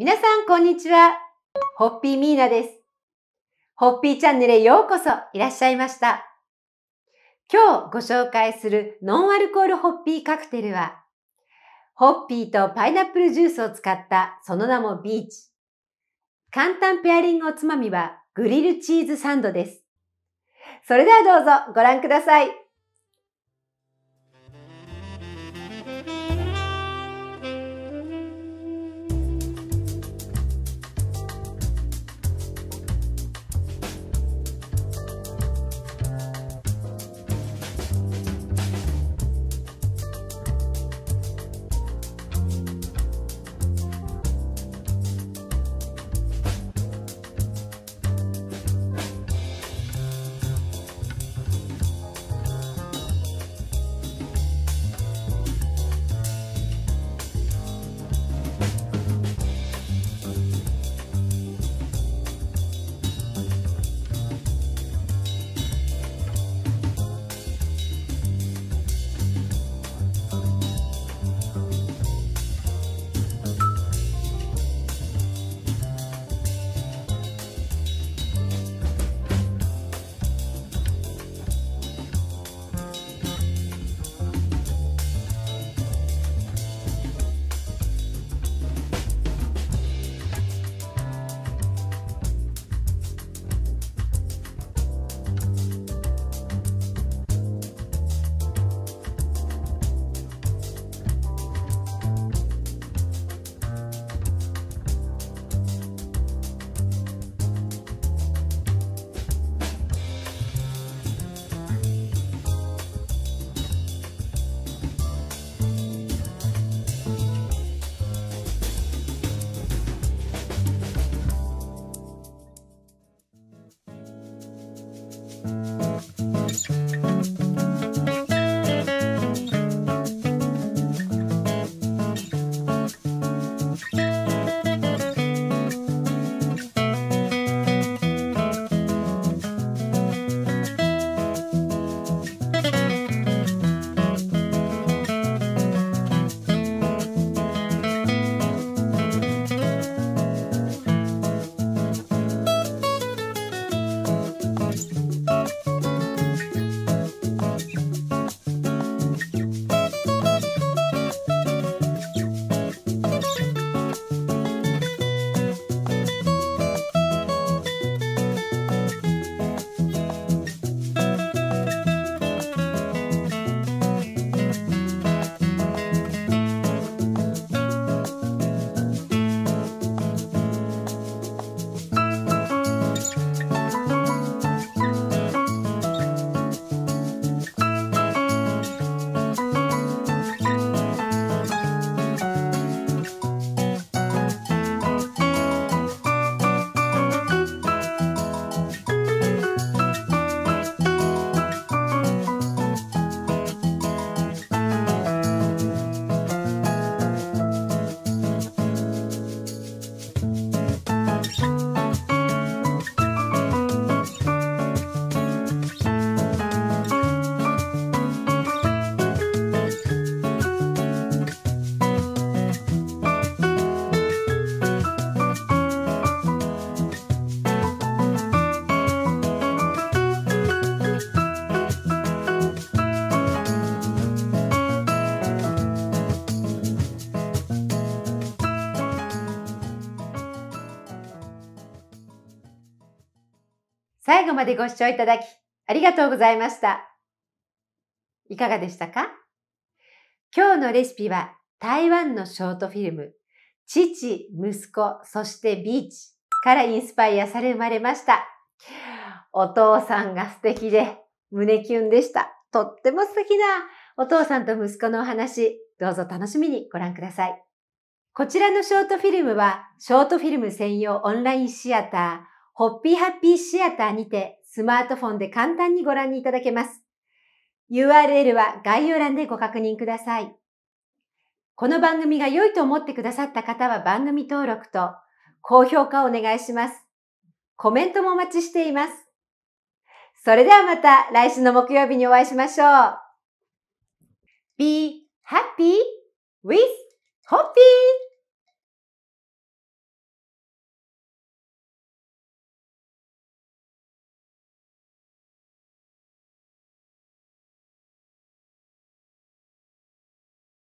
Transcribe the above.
皆さん、こんにちは。ホッピーミーナです。ホッピーチャンネルへようこそいらっしゃいました。今日ご紹介するノンアルコールホッピーカクテルは、ホッピーとパイナップルジュースを使ったその名もビーチ。簡単ペアリングおつまみはグリルチーズサンドです。それではどうぞご覧ください。最後までご視聴いただきありがとうございました。いかがでしたか？今日のレシピは台湾のショートフィルム父、息子、そしてビーチからインスパイアされ生まれました。お父さんが素敵で胸キュンでした。とっても素敵なお父さんと息子のお話、どうぞ楽しみにご覧ください。こちらのショートフィルムは、ショートフィルム専用オンラインシアター、ホッピーハッピーシアターにてスマートフォンで簡単にご覧にいただけます。URL は概要欄でご確認ください。この番組が良いと思ってくださった方は番組登録と高評価をお願いします。コメントもお待ちしています。それではまた来週の木曜日にお会いしましょう。Be happy with Hoppy!